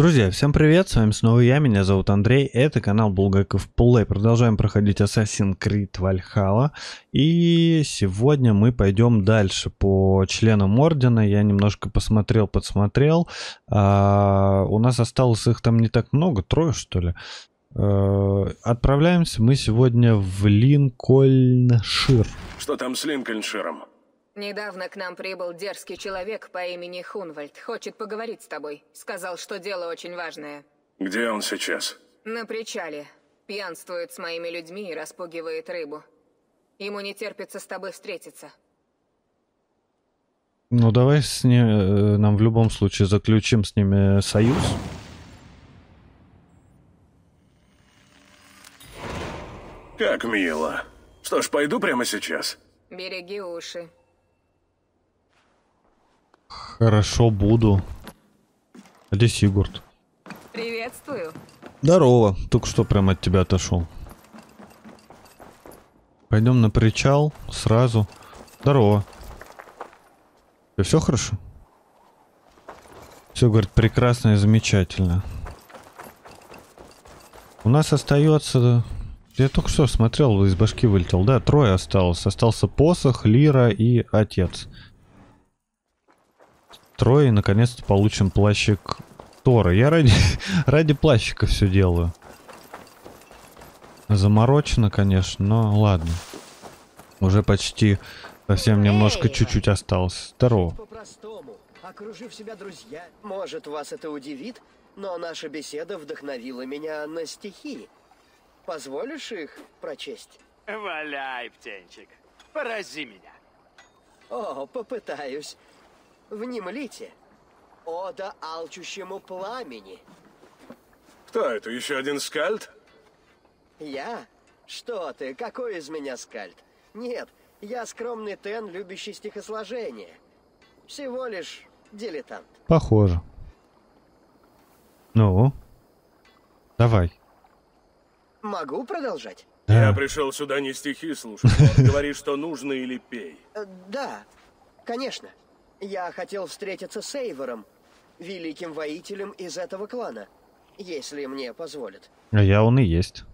Друзья, всем привет, с вами снова я, меня зовут Андрей, это канал Булгаков Плей. Продолжаем проходить Assassin's Creed Valhalla. И сегодня мы пойдем дальше по членам Ордена. Я немножко посмотрел, подсмотрел. А, у нас осталось их там не так много, трое что ли. А, отправляемся мы сегодня в Линкольншир. Что там с Линкольнширом? Недавно к нам прибыл дерзкий человек по имени Хунвальд. Хочет поговорить с тобой. Сказал, что дело очень важное. Где он сейчас? На причале. Пьянствует с моими людьми и распугивает рыбу. Ему не терпится с тобой встретиться. Ну давай с ним, э, нам в любом случае заключим с ними союз. Как мило. Что ж, пойду прямо сейчас. Береги уши. Хорошо, буду. Где Сигурд? Приветствую. Здорово. Только что прямо от тебя отошел. Пойдем на причал сразу. Здорово. Все, все хорошо? Все, говорит, прекрасно и замечательно. У нас остается... Я только что смотрел, из башки вылетел. Да, трое осталось. Остался посох, лира и отец трое, и наконец-то получим плащик Тора. Я ради, ради плащика все делаю. Заморочено, конечно, но ладно. Уже почти совсем немножко чуть-чуть осталось. Здорово. По-простому, окружив себя друзья. Может, вас это удивит, но наша беседа вдохновила меня на стихи. Позволишь их прочесть? Валяй, птенчик, порази меня. О, попытаюсь. Внемлите. Ода алчущему пламени. Кто это? Еще один скальд? Я? Что ты? Какой из меня скальд? Нет, я скромный Тен, любящий стихосложение. Всего лишь дилетант. Похоже. Ну? Давай. Могу продолжать? Я пришел сюда не стихи слушать. Он говорит, что нужно или пей. Э, Да, конечно. Я хотел встретиться с Эйвором, великим воителем из этого клана, если мне позволят. А я он и есть.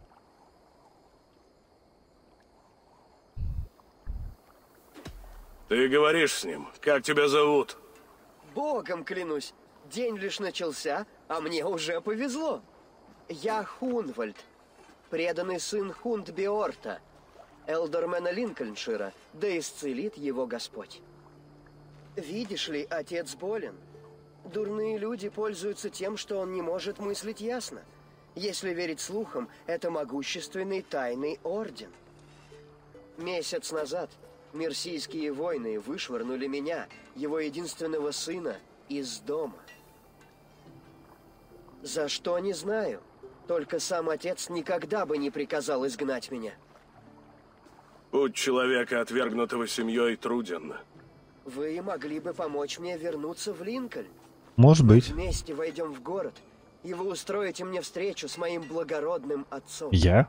Ты говоришь с ним. Как тебя зовут? Богом клянусь, день лишь начался, а мне уже повезло. Я Хунвальд, преданный сын Хунд Биорта, Элдермена Линкольншира, да исцелит его Господь. Видишь ли, отец болен. Дурные люди пользуются тем, что он не может мыслить ясно. Если верить слухам, это могущественный тайный орден. Месяц назад мерсийские войны вышвырнули меня, его единственного сына, из дома. За что не знаю. Только сам отец никогда бы не приказал изгнать меня. Путь человека, отвергнутого семьей, труден. Вы могли бы помочь мне вернуться в Линкольн. Может быть. Вместе войдем в город, и вы устроите мне встречу с моим благородным отцом. Я?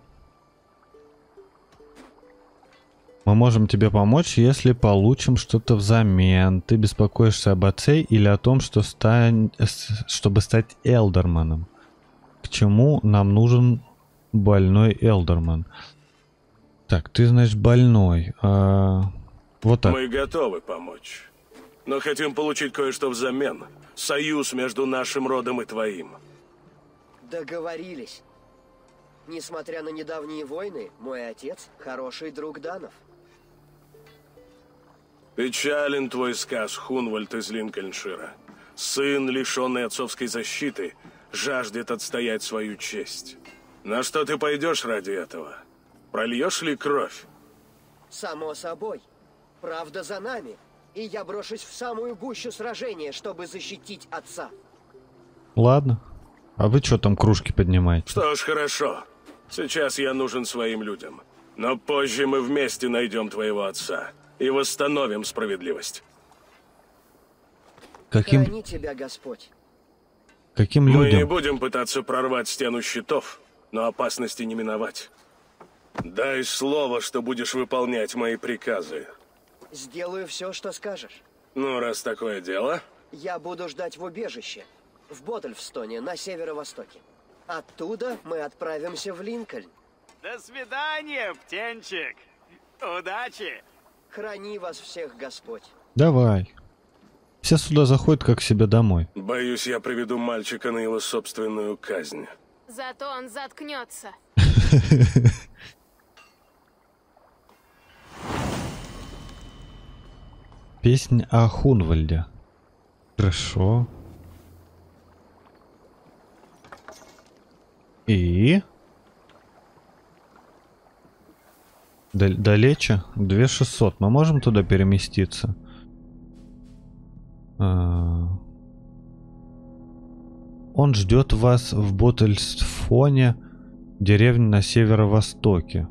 Мы можем тебе помочь, если получим что-то взамен. Ты беспокоишься об отце или о том, что стань, с- чтобы стать Элдерманом. К чему нам нужен больной Элдерман? Так, ты, значит, больной. А, вот так. Мы готовы помочь. Но хотим получить кое-что взамен. Союз между нашим родом и твоим. Договорились. Несмотря на недавние войны, мой отец хороший друг Данов. Печален твой сказ, Хунвальд из Линкольншира. Сын, лишенный отцовской защиты, жаждет отстоять свою честь. На что ты пойдешь ради этого? Прольешь ли кровь? Само собой. Правда за нами. И я брошусь в самую гущу сражения, чтобы защитить отца. Ладно. А вы что там кружки поднимаете? Что ж, хорошо. Сейчас я нужен своим людям. Но позже мы вместе найдем твоего отца и восстановим справедливость. Каким, Храни тебя, Господь. каким Мы не людям? будем пытаться прорвать стену щитов, но опасности не миновать. Дай слово, что будешь выполнять мои приказы. Сделаю все, что скажешь. Ну, раз такое дело, Я буду ждать в убежище. в Боттельфстоне на северо-востоке. Оттуда мы отправимся в Линкольн. До свидания, птенчик. Удачи. Храни вас всех Господь. Давай. Все сюда заходят как к себе домой. Боюсь, я приведу мальчика на его собственную казнь. Зато он заткнется. Песня о Хунвальде. Хорошо. И? Дал- Далече? 2600. Мы можем туда переместиться? А. Он ждет вас в Боттельсфоне, деревне на северо-востоке.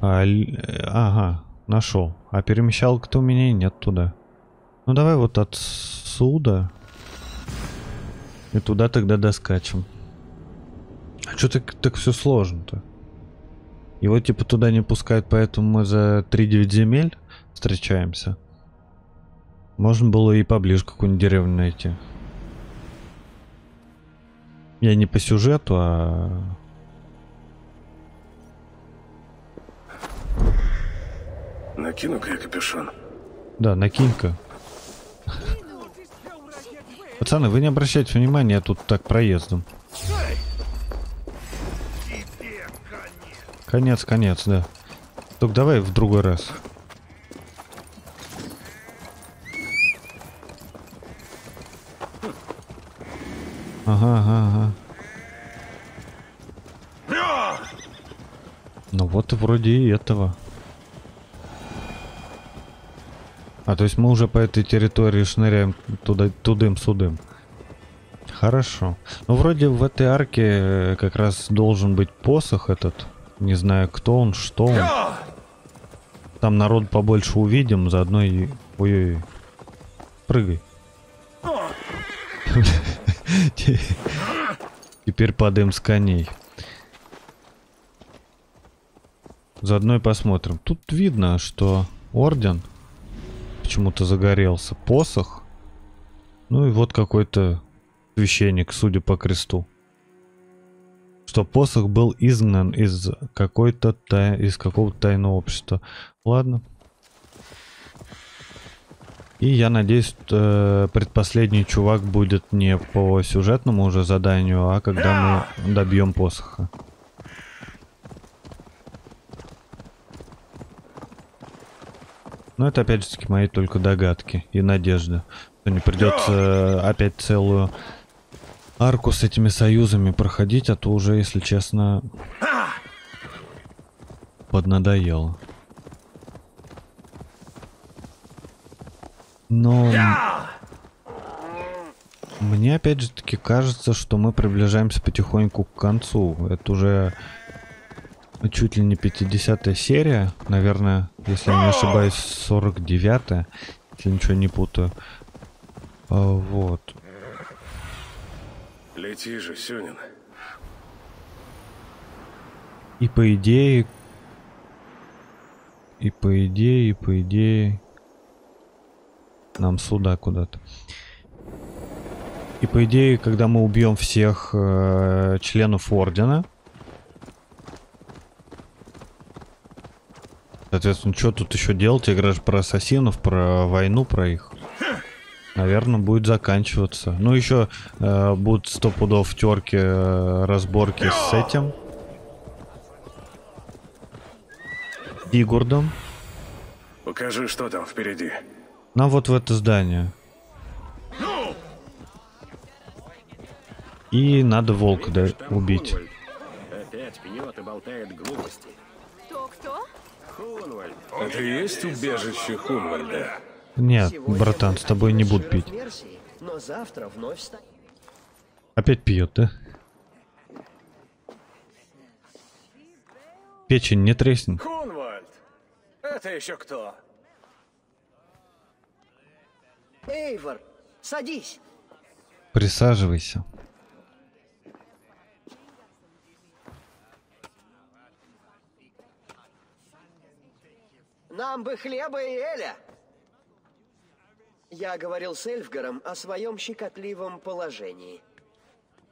А, э, ага, нашел. А перемещалок-то у меня нет туда. Ну давай вот отсюда. И туда тогда доскачем. А что так, так все сложно-то? Его типа туда не пускают, поэтому мы за 3-9 земель встречаемся. Можно было и поближе какую-нибудь деревню найти. Я не по сюжету, а... Накину-ка я капюшон. Да, накинь-ка. Пацаны, вы не обращайте внимания, я тут так проездом. Конец, конец, да. Только давай в другой раз. Ага, ага, ага. Ну вот и вроде и этого. А, то есть мы уже по этой территории шныряем туда, тудым-судым. Хорошо. Ну, вроде в этой арке э, как раз должен быть посох этот. Не знаю, кто он, что он. Там народ побольше увидим, заодно и... Ой-ой-ой. Прыгай. Теперь падаем с коней. Заодно и посмотрим. Тут видно, что орден почему-то загорелся. Посох. Ну и вот какой-то священник, судя по кресту. Что посох был изгнан из какой-то тай... из какого-то тайного общества. Ладно. И я надеюсь, э, предпоследний чувак будет не по сюжетному уже заданию, а когда мы добьем посоха. Но это опять же таки мои только догадки и надежды. Что не придется э, опять целую арку с этими союзами проходить, а то уже, если честно, поднадоело. Но мне опять же таки кажется, что мы приближаемся потихоньку к концу. Это уже чуть ли не 50 серия, наверное, если я не ошибаюсь, 49 если ничего не путаю. А, вот. Лети же, Сюнин. И по идее... И по идее, и по идее... Нам сюда куда-то. И по идее, когда мы убьем всех э, членов Ордена... Соответственно, что тут еще делать? Играешь про ассасинов, про войну, про их. Наверное, будет заканчиваться. Ну, еще э, будут сто пудов терки, э, разборки с этим. Игурдом. Покажи, что там впереди. Нам вот в это здание. И надо волка да, убить. Опять пьет и болтает глупости. Кто-кто? Хунвальд. Это и есть убежище Хунвальда? Нет, братан, с тобой не буду пить. Опять пьет, да? Печень не треснет. Хунвальд. Это еще кто? Эйвор, садись. Присаживайся. Нам бы хлеба и эля. Я говорил с Эльфгаром о своем щекотливом положении.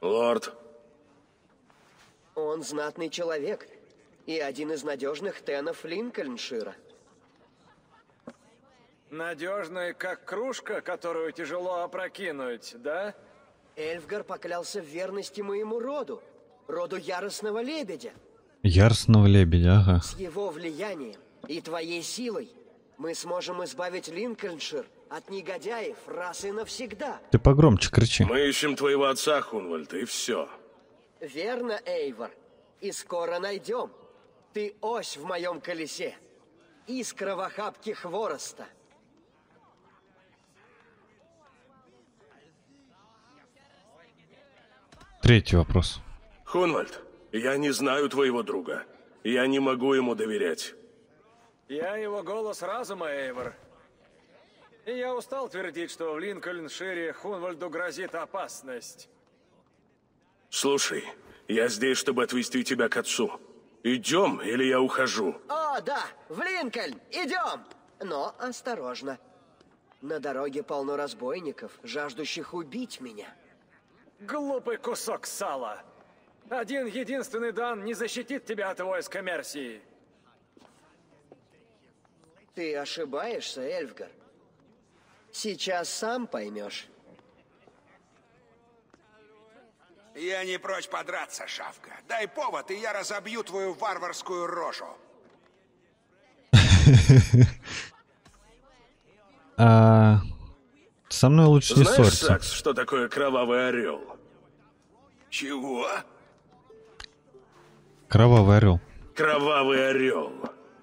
Лорд, Он знатный человек и один из надежных тенов Линкольншира. Надежный, как кружка, которую тяжело опрокинуть, да? Эльфгар поклялся в верности моему роду, роду Яростного Лебедя. Яростного лебедя, ага. С его влиянием и твоей силой мы сможем избавить Линкольншир от негодяев раз и навсегда. Ты погромче кричи. мы ищем твоего отца, Хунвальд, и все. Верно, Эйвор? И скоро найдем. Ты ось в моем колесе. Искра в охапке хвороста. Третий вопрос. Хунвальд, я не знаю твоего друга. Я не могу ему доверять. Я его голос разума, Эйвор. И я устал твердить, что в Линкольншире Хунвальду грозит опасность. Слушай, я здесь, чтобы отвезти тебя к отцу. Идем, или я ухожу. О, да, в Линкольн, идем! Но осторожно. На дороге полно разбойников, жаждущих убить меня. Глупый кусок сала. Один единственный дан не защитит тебя от войска Мерсии. Ты ошибаешься, Эльфгар. Сейчас сам поймешь. Я не прочь подраться, Шавка. Дай повод, и я разобью твою варварскую рожу. А... Со мной лучше не Знаешь, ссорься. Сакс, что такое кровавый орел? Чего? Кровавый орел. Кровавый орел.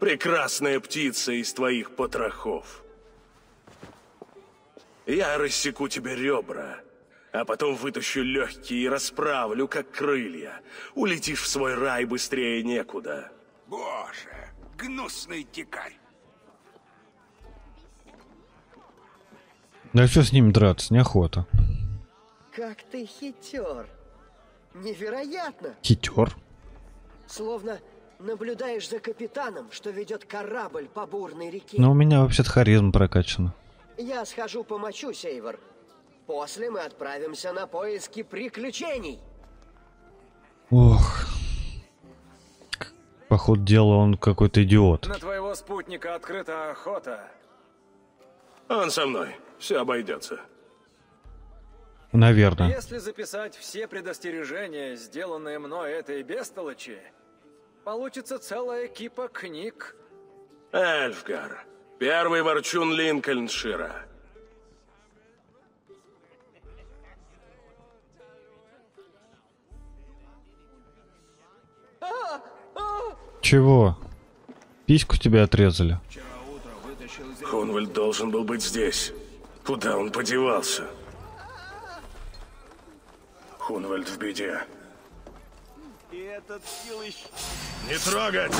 Прекрасная птица из твоих потрохов. Я рассеку тебе ребра, а потом вытащу легкие и расправлю, как крылья. Улетишь в свой рай быстрее некуда. Боже, гнусный дикарь. Да что с ним драться, неохота. Как ты хитер. Невероятно. Хитер. Словно наблюдаешь за капитаном, что ведет корабль по бурной реке. Но у меня вообще-то харизма прокачана. Я схожу помочусь, Эйвор. После мы отправимся на поиски приключений. Ох. К- По ходу дела он какой-то идиот. На твоего спутника открыта охота. Он со мной. Все обойдется. Наверное. Если записать все предостережения, сделанные мной этой бестолочи, получится целая кипа книг. Эльфгар. Первый ворчун Линкольншира. Чего? Письку тебе отрезали. Хунвальд должен был быть здесь. Куда он подевался? Хунвальд в беде. Этот силыч... Не трогать!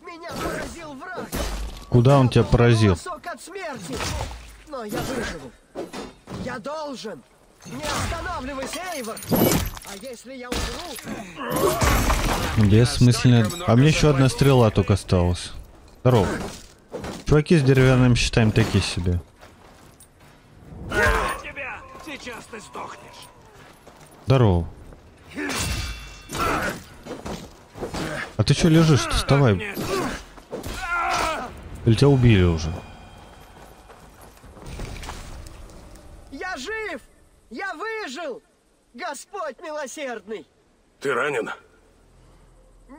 Меня поразил враг. Куда он тебя поразил? От смерти. Но я выживу. Я должен. Не останавливайся, Эйвор. А если я умру, Бессмысленно. А мне еще одна стрела только осталась. Здорово. Чуваки с деревянными щитами такие себе. Сейчас ты сдохнешь. Здорово. А ты что лежишь? -то? Вставай. Или тебя убили уже? я жив. Я выжил. Господь милосердный. Ты ранен?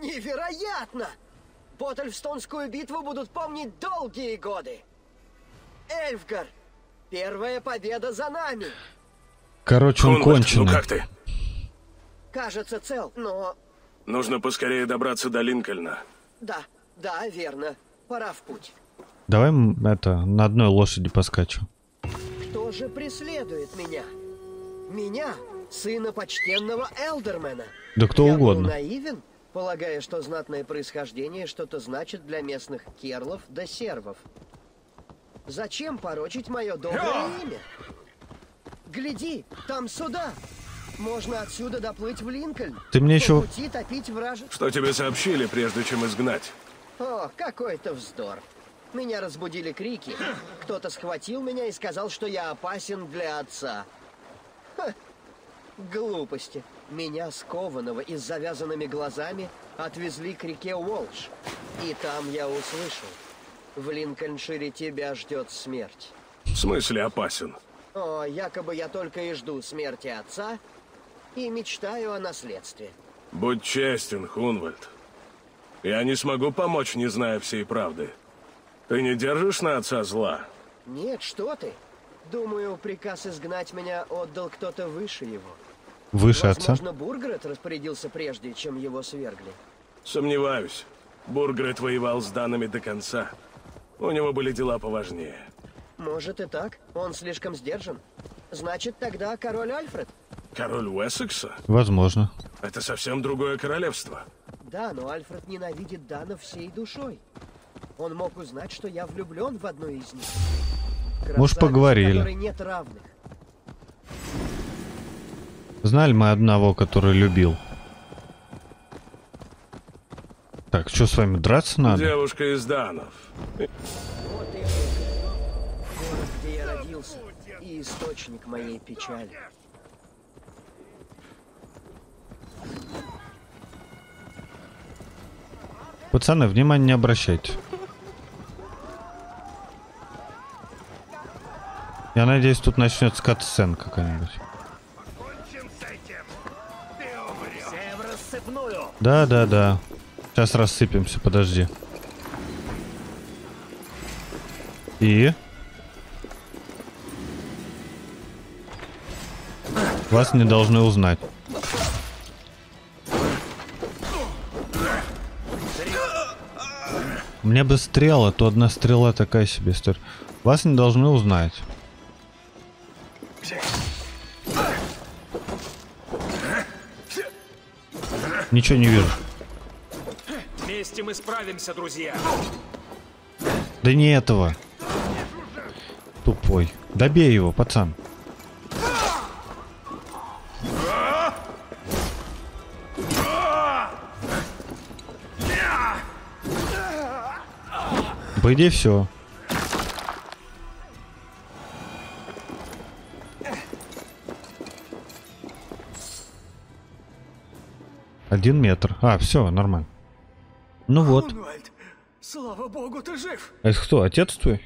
Невероятно! Ботальфстонскую битву будут помнить долгие годы. Эльфгар, первая победа за нами. Короче, он Хунвальд, конченый. ну как ты? Кажется, цел, но... Нужно поскорее добраться до Линкольна. Да, да, верно. Пора в путь. Давай это, на одной лошади поскачу. Кто же преследует меня? Меня, сына почтенного Элдермена. Да кто Я угодно. был наивен, полагая, что знатное происхождение что-то значит для местных керлов да сервов. Зачем порочить мое доброе имя? Гляди, там суда. Можно отсюда доплыть в Линкольн. Ты мне еще... пути топить враж... Что тебе сообщили, прежде чем изгнать? О, какой-то вздор. Меня разбудили крики. Кто-то схватил меня и сказал, что я опасен для отца. Ха, глупости. Меня, скованного и с завязанными глазами, отвезли к реке Уолш. И там я услышал. В Линкольншире тебя ждет смерть. В смысле опасен? О, якобы я только и жду смерти отца и мечтаю о наследстве. Будь честен, Хунвальд. Я не смогу помочь, не зная всей правды. Ты не держишь на отца зла? Нет, что ты? Думаю, приказ изгнать меня отдал кто-то выше его. Выше отца. Возможно, Бургрет распорядился прежде, чем его свергли. Сомневаюсь. Бургрет воевал с данными до конца. У него были дела поважнее. Может и так. Он слишком сдержан. Значит, тогда король Альфред? Король Уэссекса? Возможно. Это совсем другое королевство. Да, но Альфред ненавидит Дана всей душой. Он мог узнать, что я влюблен в одну из них. Может, Красавицу, поговорили. нет равных. Знали мы одного, который любил. Так, что с вами драться надо? Девушка из Данов. Вот и город, где я родился, и источник моей печали. Пацаны, внимание не обращайте. Я надеюсь, тут начнется кат-сцен какая-нибудь. Да, да, да. Сейчас рассыпемся, подожди. И? Вас не должны узнать. Мне бы стрела, то одна стрела такая себе стоит. Вас не должны узнать. Ничего не вижу. Вместе мы справимся, друзья. Да не этого. Тупой. Добей его, пацан. По идее, все. Один метр. А, все, нормально. Ну вот. Хунвальд, слава богу, ты жив. А это кто, отец твой?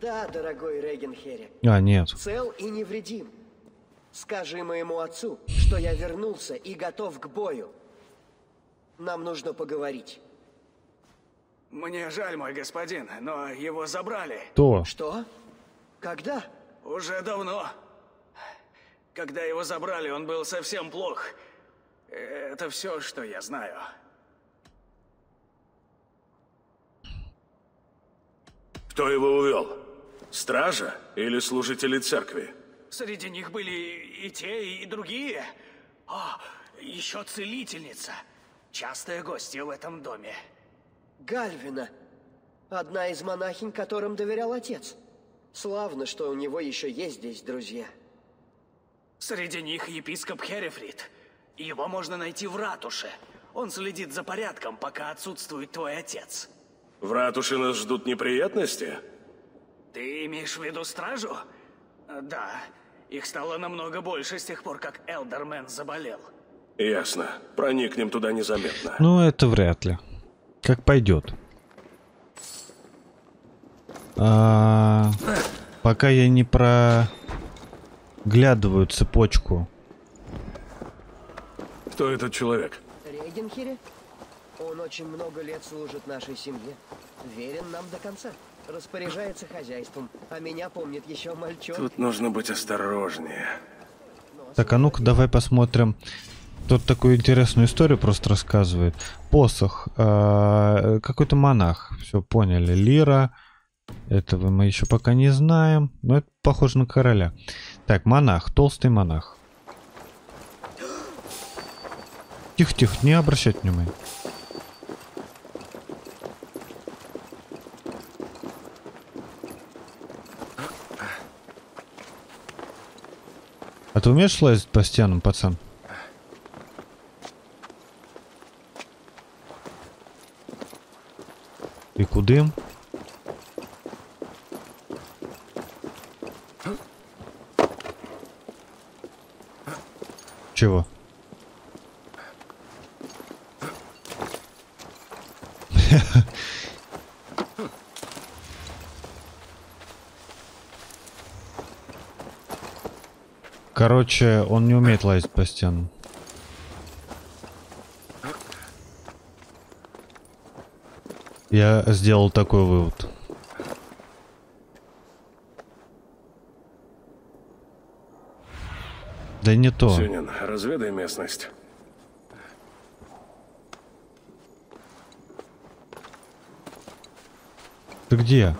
Да, дорогой Регенхере, А, нет. цел и невредим. Скажи моему отцу, что я вернулся и готов к бою. Нам нужно поговорить. Мне жаль, мой господин, но его забрали. Кто? Что? Когда? Уже давно. Когда его забрали, он был совсем плох. Это все, что я знаю. Кто его увел? Стража или служители церкви? Среди них были и те, и другие. А, еще целительница. Частая гостья в этом доме. Гальвина. Одна из монахинь, которым доверял отец. Славно, что у него еще есть здесь друзья. Среди них епископ Херефрид. Его можно найти в ратуше. Он следит за порядком, пока отсутствует твой отец. В ратуше нас ждут неприятности? Ты имеешь в виду стражу? Да. Их стало намного больше с тех пор, как Элдермен заболел. Ясно. Проникнем туда незаметно. Ну, это вряд ли. Как пойдет. А, пока я не проглядываю цепочку. Кто этот человек? Регенхере? Он очень много лет служит нашей семье. Верен нам до конца. Распоряжается хозяйством, а меня помнит еще мальчонкой. Тут нужно быть осторожнее. Так, а ну-ка давай посмотрим. Тут такую интересную историю просто рассказывает. Посох. а, Какой-то монах. Все поняли. Лира. Этого мы еще пока не знаем. Но это похоже на короля. Так, монах. Толстый монах. Тихо-тихо, не обращать внимания. А ты умеешь лазить по стенам, пацан? Куди? Чего? Короче, он не умеет лазить по стенам. Я сделал такой вывод. Да не то. Сюнин, разведай местность. Ты где?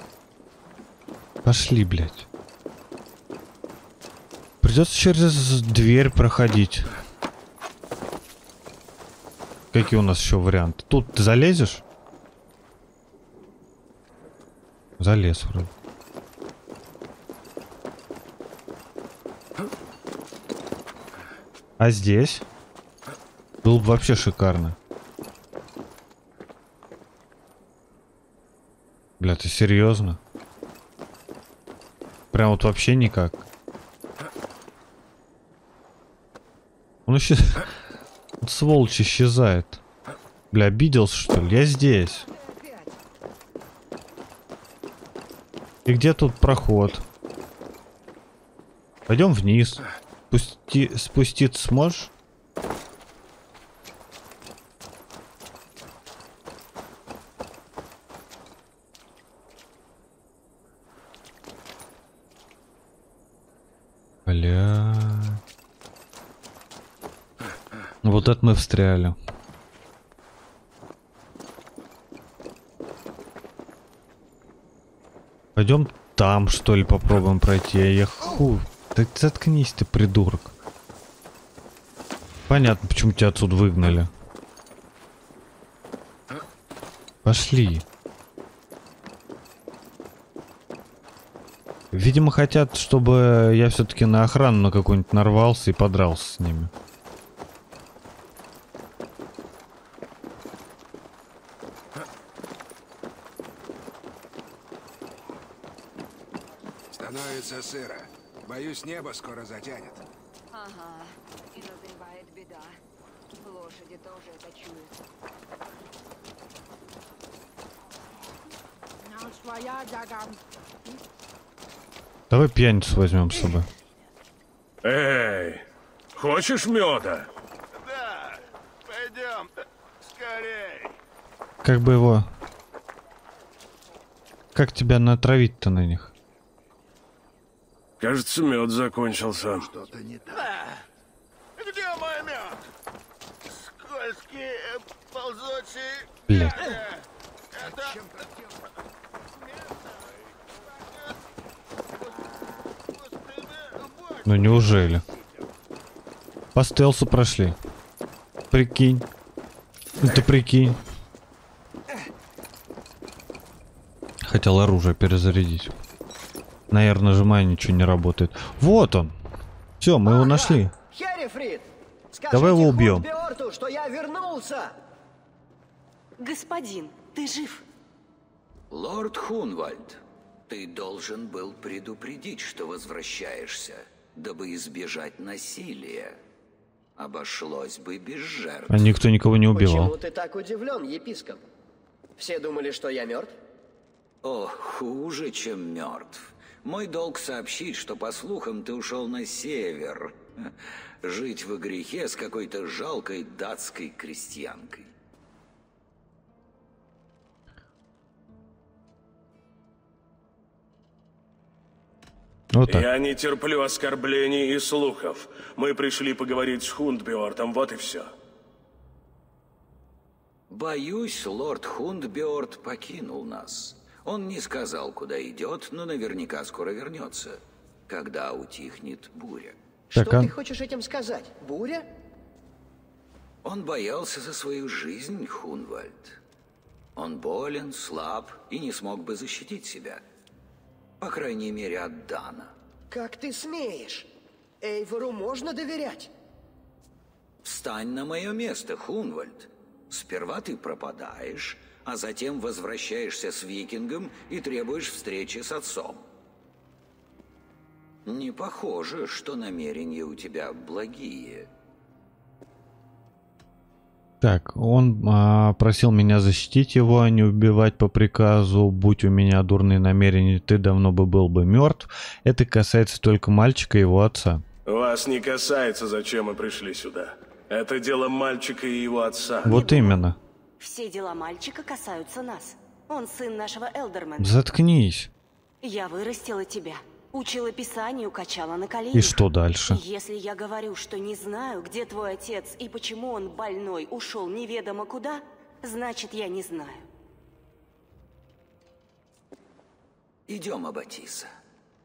Пошли, блядь. Придется через дверь проходить. Какие у нас еще варианты? Тут ты залезешь? Залез вроде. А здесь? Было бы вообще шикарно. Бля, ты серьезно? Прям вот вообще никак. Он еще... Он сволочь исчезает. Бля, обиделся что ли? Я здесь. И где тут проход? Пойдем вниз. Спусти... Спуститься сможешь? Бля. Вот это мы встряли. Пойдем там, что ли, попробуем пройти. А я ху... Да заткнись ты, придурок. Понятно, почему тебя отсюда выгнали. Пошли. Видимо, хотят, чтобы я все-таки на охрану на какую-нибудь нарвался и подрался с ними. Боюсь, небо скоро затянет. Ага, и назревает беда. Лошади тоже это чуют. Давай пьяницу возьмем с собой. Эй, хочешь меда? Да, пойдем, скорей. Как бы его... Как тебя натравить-то на них? Кажется, мед закончился. Что-то не так. Где мой мед? Скользкие, ползучие. Блядь. Это... Ну неужели? По стелсу прошли. Прикинь. Ну ты прикинь. Хотел оружие перезарядить. Наверное, нажимая, ничего не работает. Вот он. Все, мы его нашли. Давай его убьем. Биорту, что я вернулся! Господин, ты жив? Лорд Хунвальд, ты должен был предупредить, что возвращаешься, дабы избежать насилия. Обошлось бы без жертв. А никто никого не убивал. Почему ты так удивлен, епископ? Все думали, что я мертв? О, хуже, чем мертв. Мой долг сообщить, что, по слухам, ты ушел на север. Жить в грехе с какой-то жалкой датской крестьянкой. Вот так. Я не терплю оскорблений и слухов. Мы пришли поговорить с Хундбиортом, вот и все. Боюсь, лорд Хундбиорд покинул нас. Он не сказал, куда идет, но наверняка скоро вернется, когда утихнет буря. Так, что а- ты хочешь этим сказать? Буря? Он боялся за свою жизнь, Хунвальд. Он болен, слаб и не смог бы защитить себя. По крайней мере, от Дана. Как ты смеешь? Эйвору можно доверять? Встань на мое место, Хунвальд. Сперва ты пропадаешь, а затем возвращаешься с викингом и требуешь встречи с отцом. Не похоже, что намерения у тебя благие. Так, он а, просил меня защитить его, а не убивать по приказу. Будь у меня дурные намерения, ты давно бы был бы мертв. Это касается только мальчика и его отца. Вас не касается, зачем мы пришли сюда. Это дело мальчика и его отца. Вот именно. Все дела мальчика касаются нас. Он сын нашего Элдермена. Заткнись. Я вырастила тебя. Учила писанию, качала на коленях. И что дальше? Если я говорю, что не знаю, где твой отец и почему он больной ушел неведомо куда, значит, я не знаю. Идем, Аббатиса.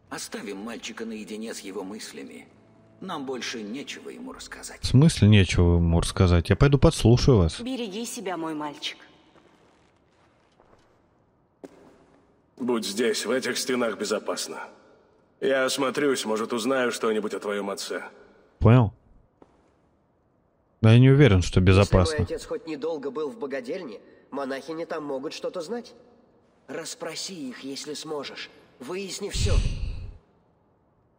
Оставим мальчика наедине с его мыслями. Нам больше нечего ему рассказать. В смысле нечего ему рассказать? Я пойду подслушаю вас. Береги себя, мой мальчик. Будь здесь, в этих стенах безопасно. Я осмотрюсь, может, узнаю что-нибудь о твоем отце. Понял? Да я не уверен, что Если безопасно. мой отец хоть недолго был в богадельне, монахини там могут что-то знать. Расспроси их, если сможешь. Выясни все.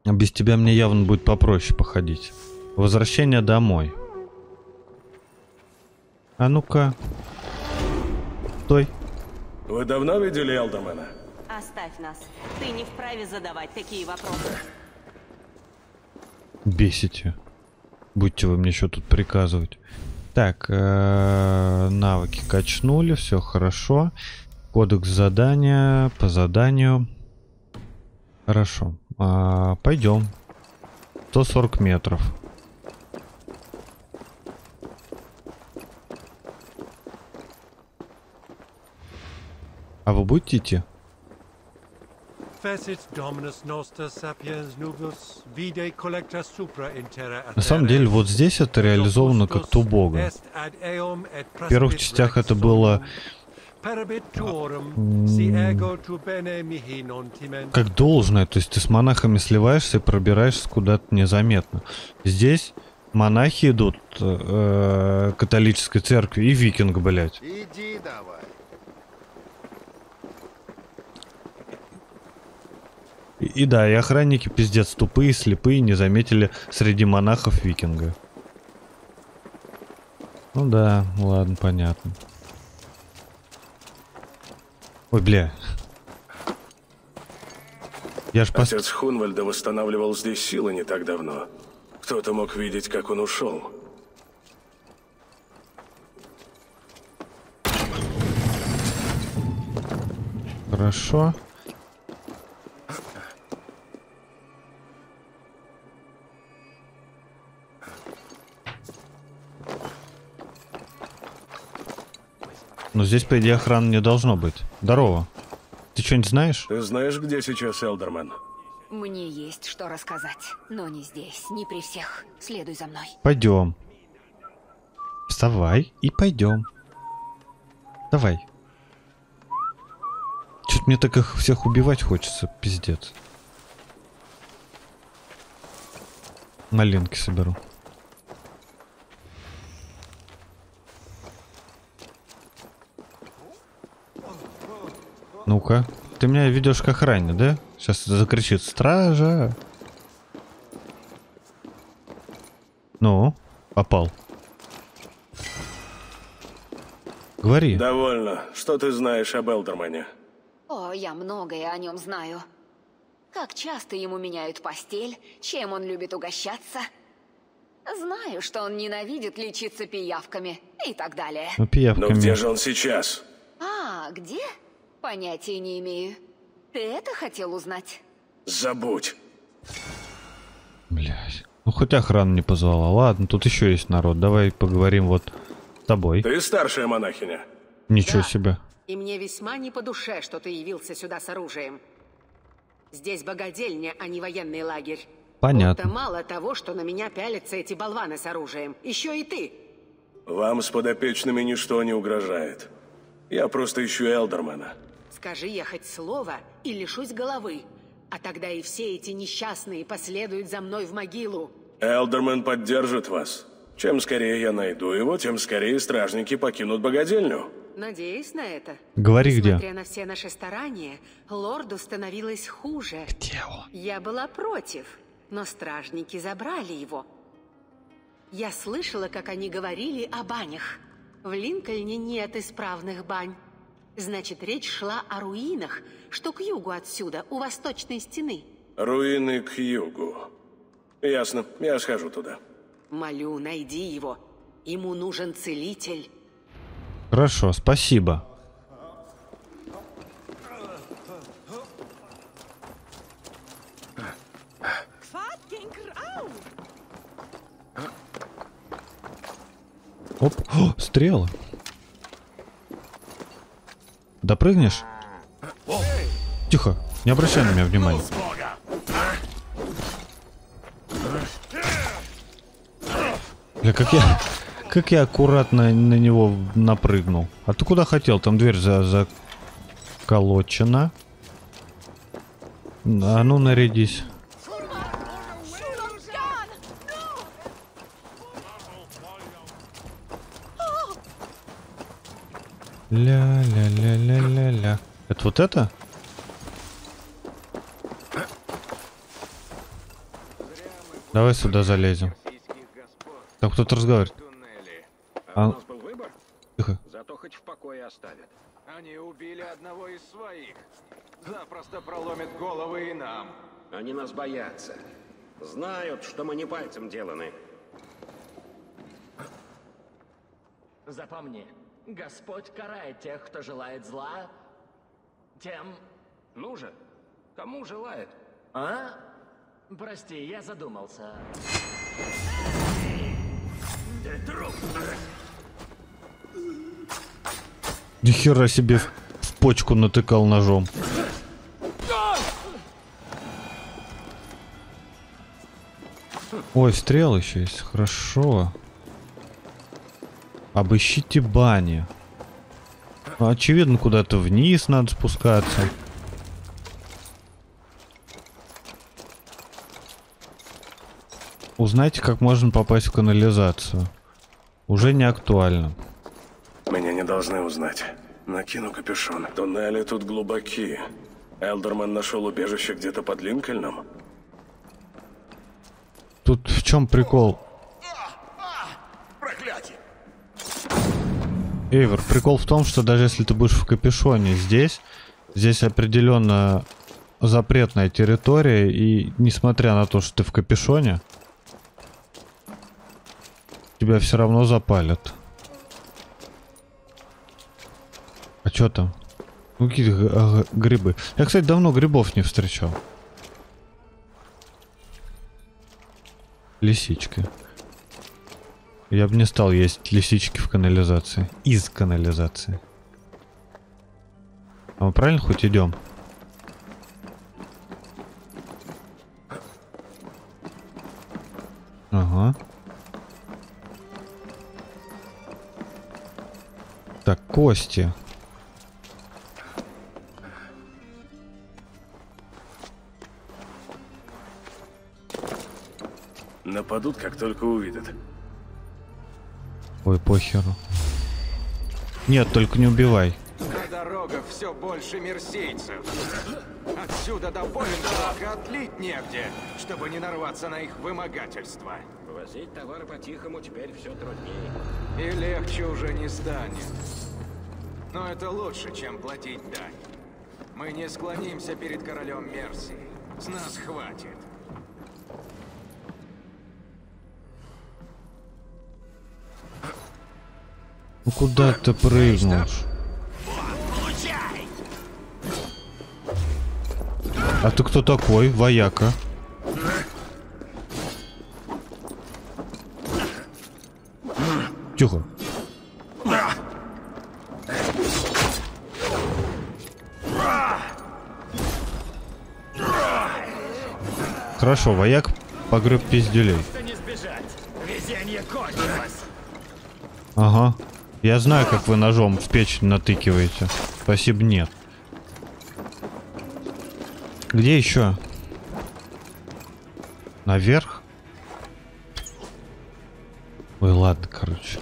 А Без тебя мне явно будет попроще походить. Возвращение домой. А ну-ка. Стой. Вы давно видели Элдомена? Оставь нас. Ты не вправе задавать такие вопросы. Бесите. Будьте вы мне еще тут приказывать. Так, э, навыки качнули, все хорошо. Кодекс задания по заданию. Хорошо. А, пойдем. 140 метров. А вы будете идти? На самом деле, вот здесь это реализовано ad eum et В первых частях это было Timent. как должное, то есть ты с монахами сливаешься и пробираешься куда-то незаметно. Здесь монахи идут э, католической церкви и викинг, блядь. Иди давай. И, и да, и охранники пиздец тупые, слепые, не заметили среди монахов викинга. Ну да, ладно, понятно. Ой, бля. Я ж пос... Отец Хунвальда восстанавливал здесь силы не так давно. Кто-то мог видеть, как он ушел. Хорошо. Но здесь, по идее, охраны не должно быть. Здорово. Ты что-нибудь знаешь? Ты знаешь, где сейчас Элдермен? Мне есть что рассказать, но не здесь, не при всех. Следуй за мной. Пойдем. Вставай и пойдем. Давай. Чё-то мне так их всех убивать хочется, пиздец. Малинки соберу. Ну-ка. Ты меня ведешь к охране, да? Сейчас закричит стража. Ну, попал. Говори. Довольно. Что ты знаешь об Элдермане? О, я многое о нем знаю. Как часто ему меняют постель, чем он любит угощаться. Знаю, что он ненавидит лечиться пиявками и так далее. Ну, пиявками. Но где же он сейчас? А, где? Понятия не имею. Ты это хотел узнать? Забудь. Блять. Ну хоть охрану не позвала. Ладно, тут еще есть народ. Давай поговорим вот с тобой. Ты старшая монахиня. Ничего Да. себе. И мне весьма не по душе, что ты явился сюда с оружием. Здесь богадельня, а не военный лагерь. Понятно. Будто мало того, что на меня пялятся эти болваны с оружием. Еще и ты. Вам с подопечными ничто не угрожает. Я просто ищу Элдермена. Скажи я хоть слово и лишусь головы. А тогда и все эти несчастные последуют за мной в могилу. Элдермен поддержит вас. Чем скорее я найду его, тем скорее стражники покинут богадельню. Надеюсь на это. Говори, где. Несмотря на все наши старания, лорду становилось хуже. Где он? Я была против, но стражники забрали его. Я слышала, как они говорили о банях. В Линкольне нет исправных бань. Значит, речь шла о руинах, что к югу отсюда, у восточной стены. Руины к югу. Ясно, я схожу туда. Молю, найди его. Ему нужен целитель. Хорошо, спасибо. Оп, О, стрелы. Допрыгнешь? Тихо, не обращай на меня внимания. Бля, как я, как я аккуратно на него напрыгнул. А ты куда хотел? Там дверь за заколочена. А ну нарядись. Ля-ля-ля-ля-ля-ля. Это вот это? Давай сюда залезем. Там кто-то разговаривает. А... У нас был выбор? Тихо. Зато хоть в покое оставят. Они убили одного из своих. Запросто проломят головы и нам. Они нас боятся. Знают, что мы не пальцем деланы. Запомни, Господь карает тех, кто желает зла, тем... Ну же, кому желает? А? Прости, я задумался. Ты труп! Нихера себе в, в почку натыкал ножом. Ой, стрел еще есть. Хорошо. Обыщите бани. Очевидно, куда-то вниз надо спускаться. Узнайте, как можно попасть в канализацию. Уже не актуально. Меня не должны узнать. Накину капюшон. Туннели тут глубоки. Элдерман нашел убежище где-то под Линкольном? Тут в чем прикол? Эйвор, прикол в том, что даже если ты будешь в капюшоне здесь, здесь определенно запретная территория, и несмотря на то, что ты в капюшоне, тебя все равно запалят. А что там? Ну, какие-то г- грибы. Я, кстати, давно грибов не встречал. Лисички. Я бы не стал есть лисички в канализации. Из канализации. А мы правильно хоть идем? Ага. Так, кости. Нападут, как только увидят. Ой, похеру. Нет, только не убивай. На дорогах все больше мерсейцев. Отсюда до Боленбурга отлить негде, чтобы не нарваться на их вымогательство. Возить товары по-тихому теперь все труднее. И легче уже не станет. Но это лучше, чем платить дань. Мы не склонимся перед королем Мерсии. С нас хватит. Ну куда ты прыгнул? А ты кто такой? Вояка. Тихо. Хорошо, вояк погреб пизделей. Ага. Я знаю, как вы ножом в печь натыкиваете. Спасибо, нет. Где еще? Наверх? Ой, ладно, короче.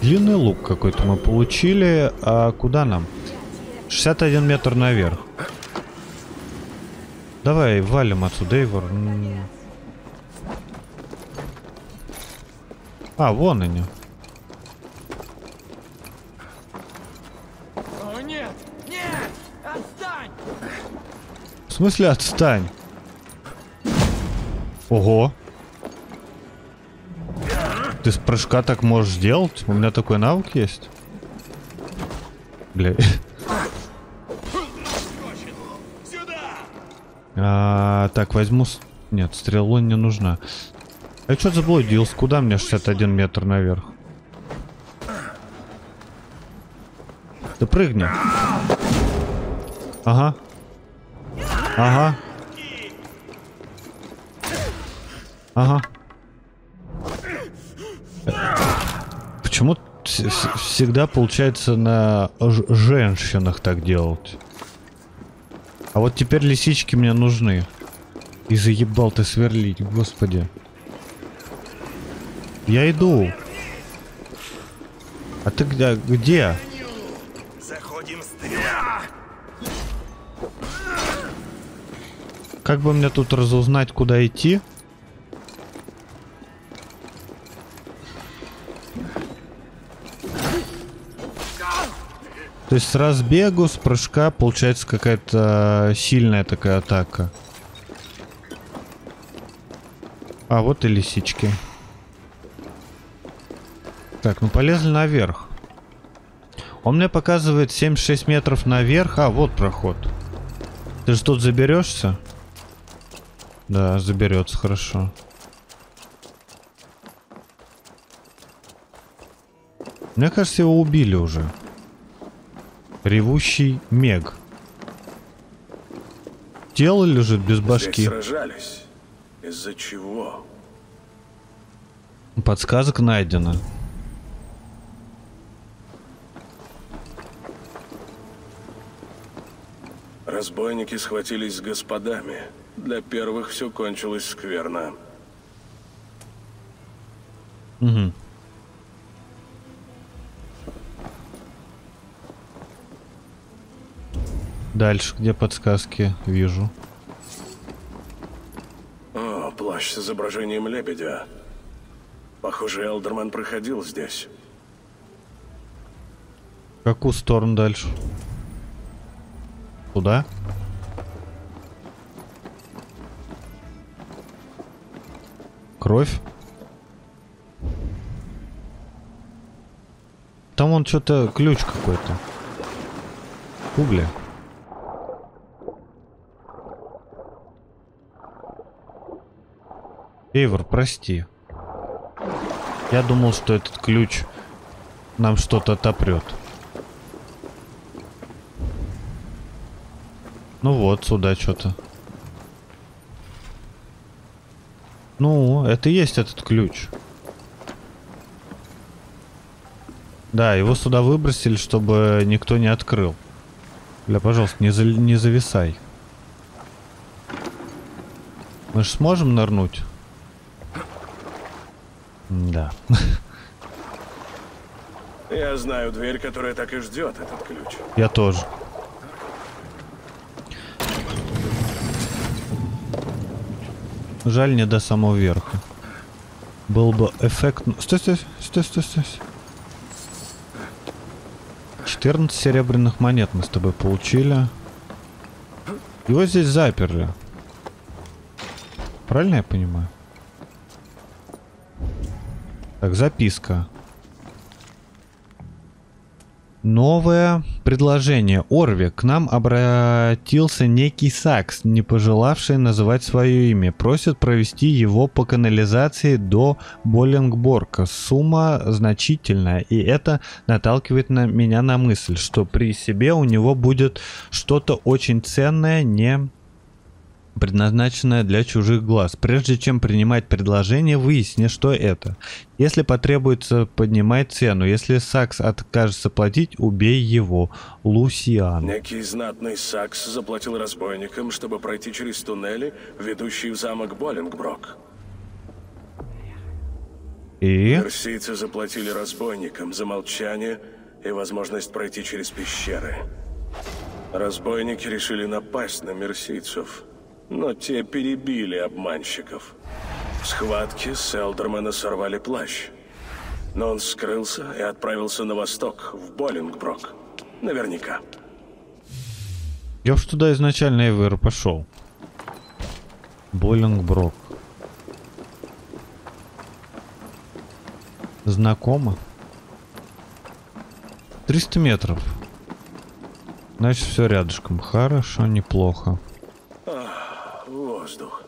Длинный лук какой-то мы получили. А куда нам? 61 метр наверх. Давай, валим отсюда, Эйвор. А, вон они. О, нет! Нет! Отстань! В смысле отстань? Ого. Ты с прыжка так можешь сделать? У меня такой навык есть. Бля. А, так, возьму... Нет, стрелу не нужна. А что заблудился? Куда мне 61 метр наверх? Да прыгни. Ага. Ага. Ага. Почему вс- вс- всегда получается на женщинах так делать? А вот теперь лисички мне нужны. И заебал ты сверлить, господи. Я иду. А ты где? Где? Заходим с Как бы мне тут разузнать, куда идти? То есть с разбегу, с прыжка получается какая-то э, сильная такая атака. А, вот и лисички. Так, ну полезли наверх. Он мне показывает 76 метров наверх. А, вот проход. Ты же тут заберешься? Да, заберется, хорошо. Мне кажется, его убили уже. Ревущий Мег. Тело лежит без башки. Здесь сражались. Из-за чего? Подсказок найдено. Разбойники схватились с господами. Для первых все кончилось скверно. Угу. Дальше, где подсказки? Вижу. О, плащ с изображением лебедя. Похоже, Элдерман проходил здесь. Какую сторону дальше? Туда? Кровь? Там вон что-то ключ какой-то. Угли. Эйвор, прости. Я думал, что этот ключ нам что-то отопрет. Ну вот, сюда что-то. Ну, это и есть этот ключ. Да, его сюда выбросили, чтобы никто не открыл. Бля, пожалуйста, не, за- не зависай. Мы же сможем нырнуть? Да. Я знаю дверь, которая так и ждет этот ключ. Я тоже. Жаль, не до самого верха. Был бы эффектно... Стой, стой, стой, стой, стой. 14 серебряных монет мы с тобой получили. Его здесь заперли. Правильно я понимаю? Так, записка. Новое предложение. Орви, к нам обратился некий Сакс, не пожелавший называть свое имя. Просит провести его по канализации до Боллингборга. Сумма значительная, и это наталкивает на меня на мысль, что при себе у него будет что-то очень ценное, не предназначенная для чужих глаз. Прежде чем принимать предложение, выясни, что это. Если потребуется, поднимай цену. Если Сакс откажется платить, убей его. Лусиан. Некий знатный Сакс заплатил разбойникам, чтобы пройти через туннели, ведущие в замок Боллингброк. И? Персийцы заплатили разбойникам за молчание и возможность пройти через пещеры. Разбойники решили напасть на мерсийцев, но те перебили обманщиков. В схватке с Элдермана сорвали плащ. Но он скрылся и отправился на восток, в Боллингброк. Наверняка. Я уж туда изначально Эвер пошел. Боллингброк. Знакомо? 300 метров. Значит, все рядышком. Хорошо, неплохо. Воздух.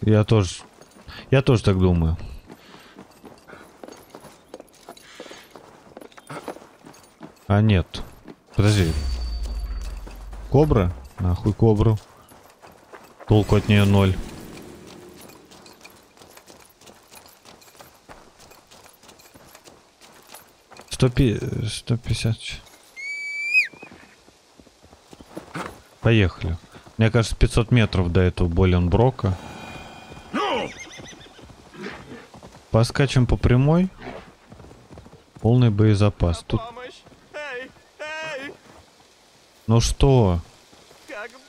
Я тоже... Я тоже так думаю. А нет. Подожди. Кобра? Нахуй кобру. Толку от нее ноль. Сто пи... Сто пятьдесят. Поехали. Мне кажется, 500 метров до этого Боленброка. Поскачем по прямой. Полный боезапас. Тут... Ну что?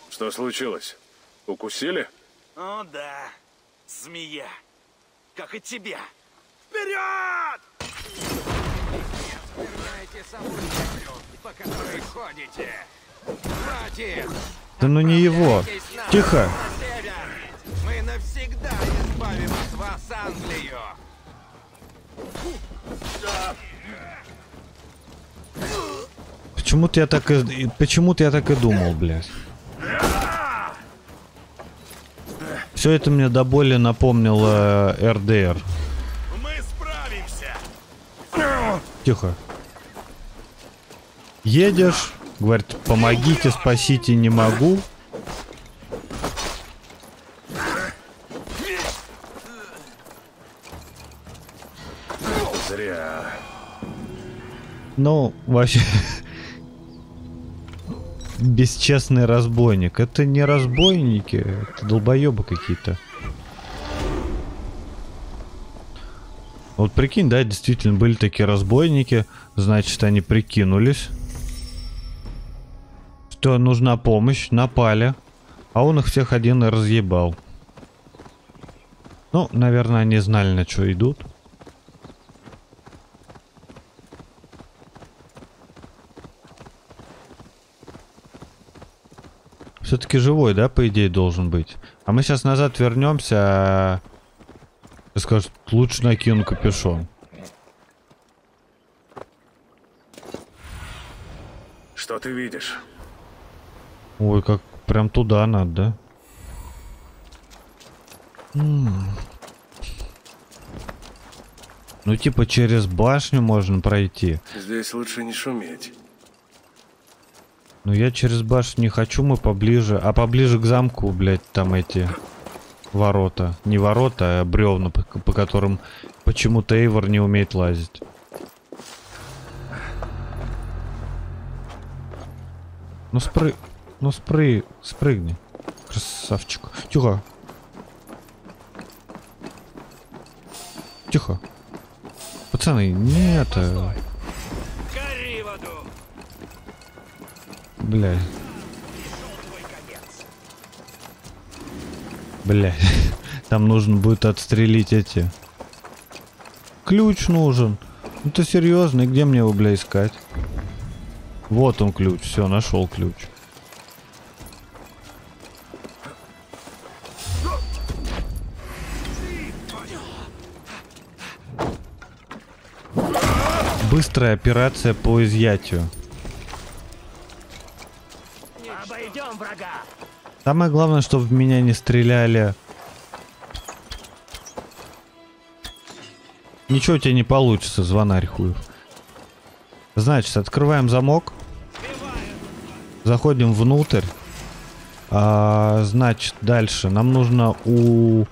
Что случилось? Укусили? О да, змея. Как и тебя. Вперед! Вспоминайте саму землю, по которой ходите. Братья! Да ну не его. Тихо. Мы навсегда избавим от вас Англию. Почему-то я так и... Почему-то я так и думал, блядь. Все это мне до боли напомнило РДР. Мы справимся. Тихо. Едешь, говорит, помогите, спасите, не могу. Зря. Ну, вообще... Бесчестный разбойник. Это не разбойники, это долбоебы какие-то. Вот прикинь, да, действительно были такие разбойники, значит, они прикинулись, что нужна помощь, напали, а он их всех один и разъебал. Ну, наверное, они знали, на что идут. Все-таки живой, да, по идее, должен быть. А мы сейчас назад вернемся, а... Скажут, лучше накину капюшон. Что ты видишь? Ой, как прям туда надо, да? М. Ну, типа, через башню можно пройти. Здесь лучше не шуметь. Но я через башню не хочу, мы поближе. А поближе к замку, блядь, там эти ворота. Не ворота, а бревна, по, по которым почему-то Эйвор не умеет лазить. Ну спры... Ну спры... Спрыгни. Красавчик. Тихо. Тихо. Пацаны, э, в аду. Блядь. Блядь. Там нужно будет отстрелить эти. Ключ нужен. Ну ты серьезно? И где мне его, бля, искать? Вот он ключ. Все, нашел ключ. Быстрая операция по изъятию. Обойдем врага. Самое главное, чтобы в меня не стреляли. Ничего у тебя не получится, звонарь хуев. Значит, открываем замок. Заходим внутрь. А, значит, дальше нам нужно у...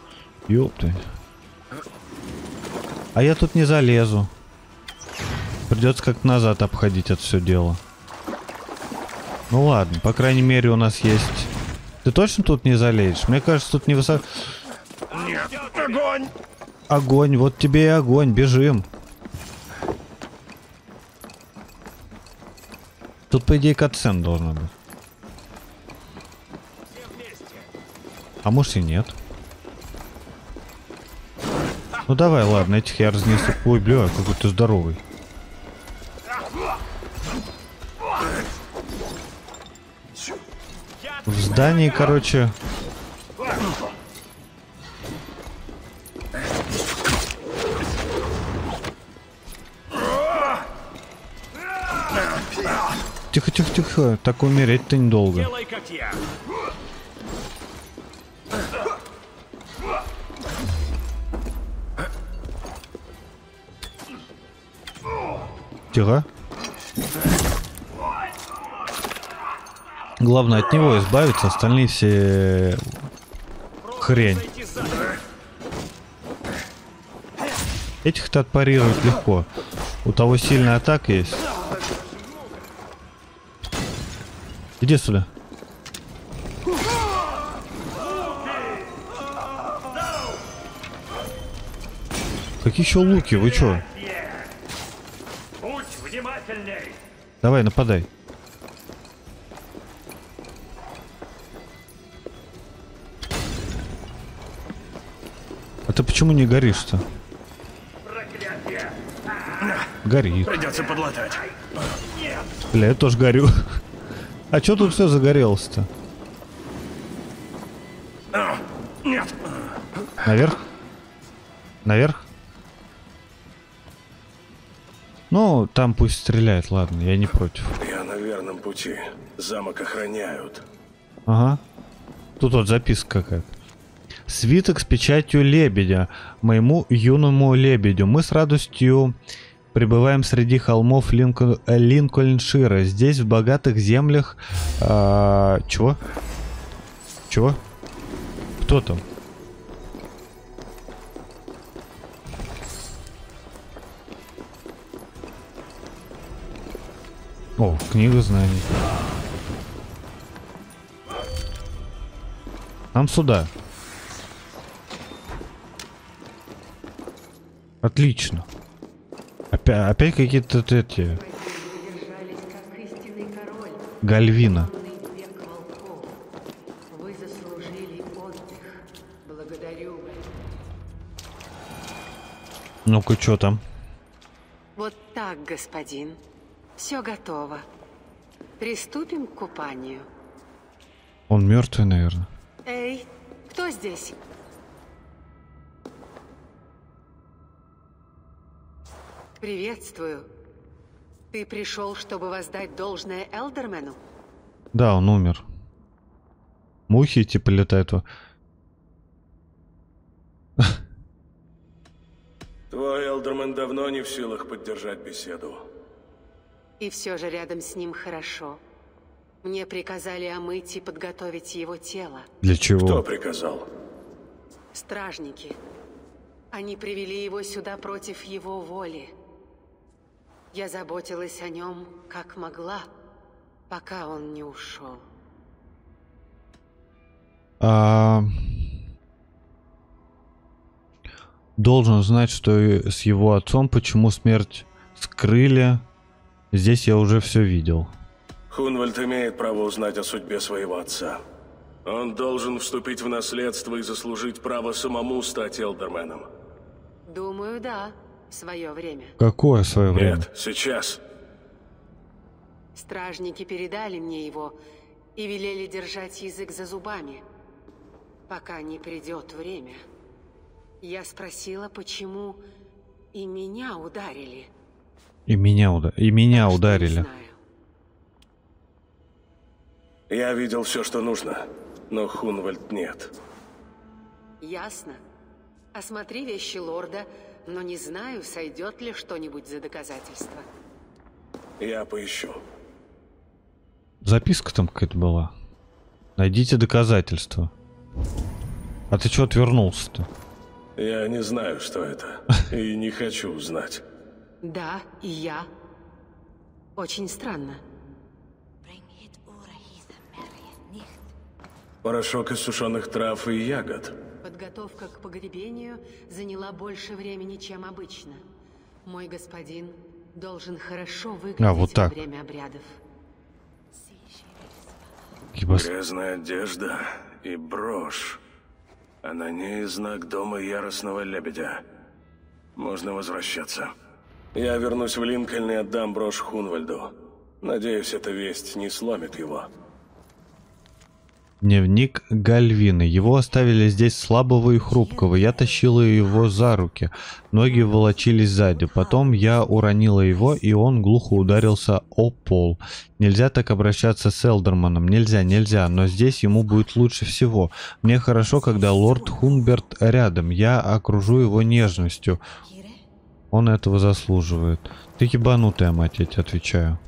Ёпты. А я тут не залезу. Придется как назад обходить это все дело. Ну ладно, по крайней мере у нас есть... Ты точно тут не залезешь? Мне кажется, тут не высоко... Нет, огонь! Огонь, вот тебе и огонь, бежим. Тут, по идее, катсцен должна быть. А может и нет. Ну давай, ладно, этих я разнесу. Ой, бля, какой ты здоровый. Здании, короче... Тихо, тихо, тихо. Так умереть-то недолго. Делай как я. Тихо. Главное от него избавиться, остальные все хрень. Этих-то отпарировать легко. У того сильная атака есть. Иди сюда. Какие еще луки? Вы чё? Давай, нападай. Почему не горишь-то? Гори. Придется подлатать. Бля, я тоже горю. А чё тут все загорелось-то? Нет. Наверх? Наверх? Ну, там пусть стреляет, ладно, я не против. Я на верном пути. Замок охраняют. Ага. Тут вот записка какая-то. Свиток с печатью лебедя. Моему юному лебедю. Мы с радостью пребываем среди холмов э, Линкольншира. Здесь, в богатых землях... а, чего? Чего? Кто там? О, книга знаний. Нам сюда. Отлично. Опять, опять какие-то эти... Гальвина. Ну-ка, что там? Вот так, господин. Все готово. Приступим к купанию. Он мертвый, наверное. Эй, кто здесь? Приветствую. Ты пришел, чтобы воздать должное Элдермену? Да, он умер. Мухи типа летают. во- Твой Элдерман давно не в силах поддержать беседу. И все же рядом с ним хорошо. Мне приказали омыть и подготовить его тело. Для чего? Кто приказал? Стражники. Они привели его сюда против его воли. Я заботилась о нем, как могла, пока он не ушел. А... Должен знать, что с его отцом, почему смерть скрыли. Здесь я уже все видел. Хунвальд имеет право узнать о судьбе своего отца. Он должен вступить в наследство и заслужить право самому стать Элдерменом. Думаю, да, свое время. Какое свое время? Нет, сейчас. Стражники передали мне его и велели держать язык за зубами, пока не придет время. Я спросила, почему и меня ударили. И меня, уда... и меня ударили. Я видел все, что нужно, но Хунвальд нет. Ясно. Осмотри вещи лорда, но не знаю, сойдет ли что-нибудь за доказательство. Я поищу. Записка там какая-то была. Найдите доказательства. А ты чего отвернулся-то? Я не знаю, что это, и не хочу узнать. Да, и я. Очень странно. Порошок из сушеных трав и ягод. Подготовка к погребению заняла больше времени, чем обычно. Мой господин должен хорошо выглядеть А, вот так. во время обрядов. Грязная одежда и брошь. А на ней знак дома яростного лебедя. Можно возвращаться. Я вернусь в Линкольн и отдам брошь Хунвальду. Надеюсь, эта весть не сломит его. Дневник Гальвины. Его оставили здесь слабого и хрупкого. Я тащила его за руки. Ноги волочились сзади. Потом я уронила его, и он глухо ударился о пол. Нельзя так обращаться с Элдерманом. Нельзя, нельзя. Но здесь ему будет лучше всего. Мне хорошо, когда лорд Хунберт рядом. Я окружу его нежностью. Он этого заслуживает. Ты ебанутая, мать, я тебе отвечаю.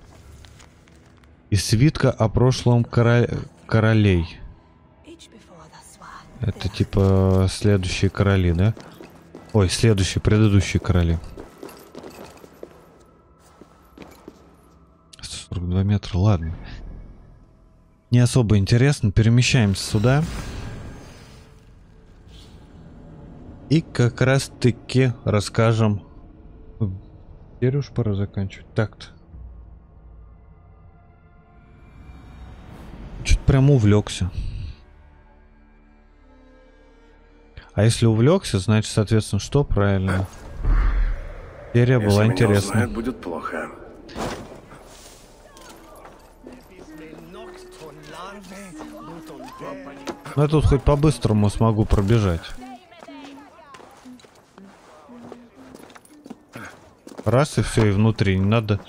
И свитка о прошлом кора- королей. Это типа следующие короли, да? Ой, следующие, предыдущие короли. 142 метра, ладно. Не особо интересно. Перемещаемся сюда. И как раз таки расскажем... Теперь уж пора заканчивать. Так-то. Что-то прям увлекся. А если увлекся, значит, соответственно, что правильно? Серия была узнают, будет плохо. Ну я тут хоть по-быстрому смогу пробежать. Раз и все, и внутри. Не надо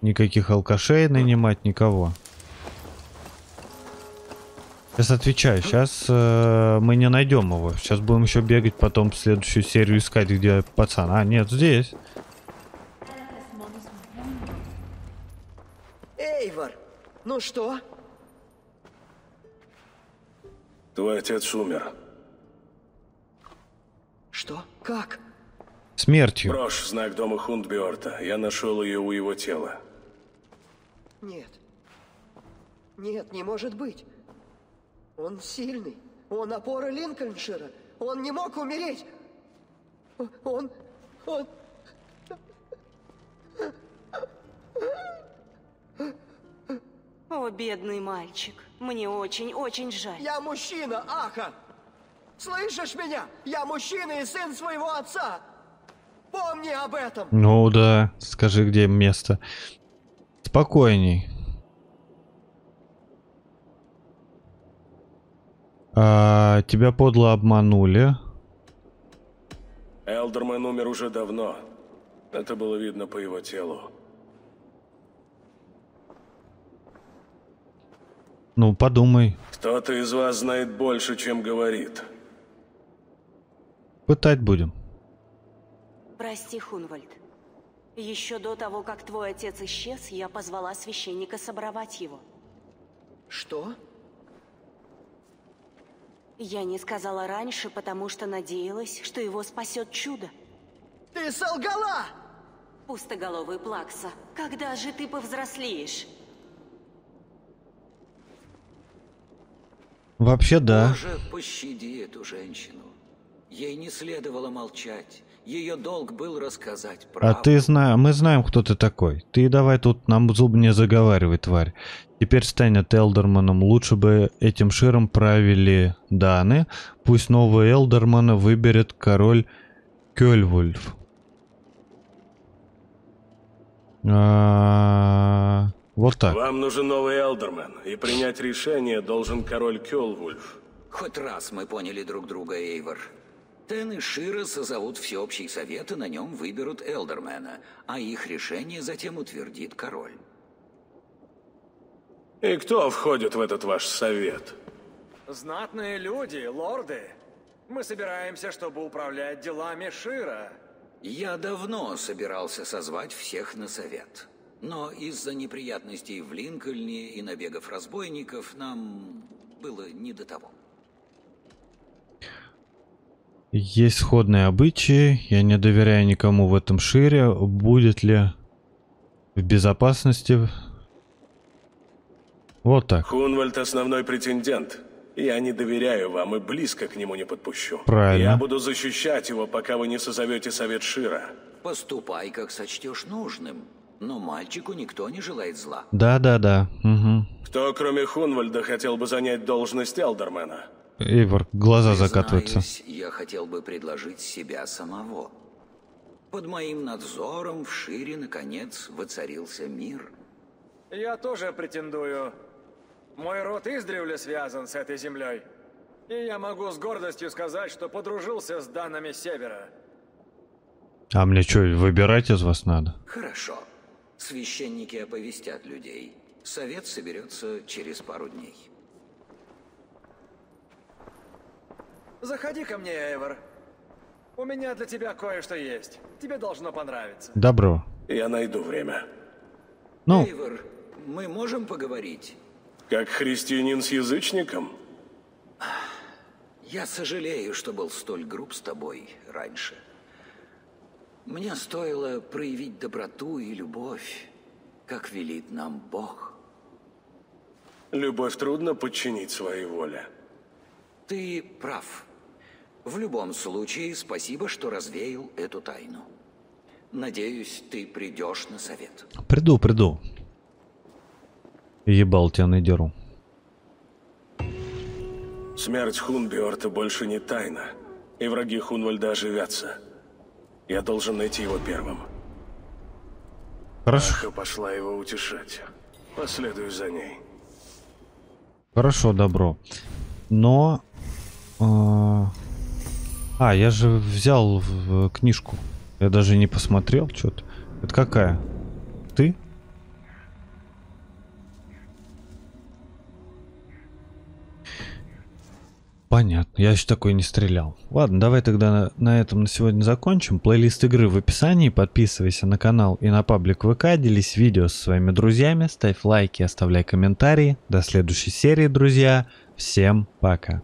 никаких алкашей нанимать, никого. Сейчас отвечаю. Сейчас мы не найдем его. Сейчас будем еще бегать, потом следующую серию искать, где пацан. А, нет, здесь. Эйвор, ну что? Твой отец умер. Что? Как? Смертью. Брошь, знак дома Хундбиорта. Я нашел ее у его тела. Нет. Нет, не может быть. Он сильный. Он опора Линкольншира. Он не мог умереть. Он... Он... О, бедный мальчик. Мне очень-очень жаль. Я мужчина, Аха! Слышишь меня? Я мужчина и сын своего отца! Помни об этом! Ну да, скажи, где место. Спокойней. А, тебя подло обманули. Элдерман умер уже давно. Это было видно по его телу. Ну, подумай. Кто-то из вас знает больше, чем говорит. Пытать будем. Прости, Хунвальд. Еще до того, как твой отец исчез, я позвала священника собрать его. Что? Я не сказала раньше, потому что надеялась, что его спасет чудо. Ты солгала! Пустоголовый Плакса, когда же ты повзрослеешь? Вообще да. Боже, пощади эту женщину. Ей не следовало молчать. Ее долг был рассказать А правду. ты знаешь, мы знаем, кто ты такой. Ты давай тут нам зуб не заговаривай, тварь. Теперь стань от Элдерманом. Лучше бы этим широм правили Даны. Пусть нового Элдермана выберет король Кёльвульф. А, Вот так. Вам нужен новый Элдерман, и принять решение должен король Кёлвульф. Хоть раз мы поняли друг друга, Эйвор. Тен и Шира созовут всеобщий совет, и на нем выберут Элдермена, а их решение затем утвердит король. И кто входит в этот ваш совет? Знатные люди, лорды. Мы собираемся, чтобы управлять делами Шира. Я давно собирался созвать всех на совет. Но из-за неприятностей в Линкольне и набегов разбойников нам было не до того. Есть сходные обычаи. Я не доверяю никому в этом шире. Будет ли в безопасности? Вот так. Хунвальд основной претендент. Я не доверяю вам и близко к нему не подпущу. Правильно. Я буду защищать его, пока вы не созовете совет Шира. Поступай, как сочтешь нужным. Но мальчику никто не желает зла. Да-да-да. Угу. Кто, кроме Хунвальда, хотел бы занять должность Элдермена? Эйвор, глаза закатываются. Признаюсь, я хотел бы предложить себя самого. Под моим надзором в Шире, наконец, воцарился мир. Я тоже претендую. Мой род издревле связан с этой землей. И я могу с гордостью сказать, что подружился с данными Севера. А мне что, выбирать из вас надо? Хорошо. Священники оповестят людей. Совет соберется через пару дней. Заходи ко мне, Эйвор. У меня для тебя кое-что есть. Тебе должно понравиться. Добро. Я найду время. Ну, Эйвор, мы можем поговорить? Как христианин с язычником? Я сожалею, что был столь груб с тобой раньше. Мне стоило проявить доброту и любовь, как велит нам Бог. Любовь трудно подчинить своей воле. Ты прав. В любом случае, спасибо, что развеял эту тайну. Надеюсь, ты придешь на совет. приду, приду. Ебал тебя надеру. Смерть Хунбиорта больше не тайна, и враги Хунвальда оживятся. Я должен найти его первым. Хорошо. Аха пошла его утешать. Последую за ней. Хорошо, добро. Но... а, А, я же взял в- в книжку. Я даже не посмотрел что-то. Это какая? Ты? Понятно, я еще такой не стрелял. Ладно, давай тогда на, на этом на сегодня закончим. Плейлист игры в описании. Подписывайся на канал и на паблик ВК. Делись видео со своими друзьями. Ставь лайки, оставляй комментарии. До следующей серии, друзья. Всем пока.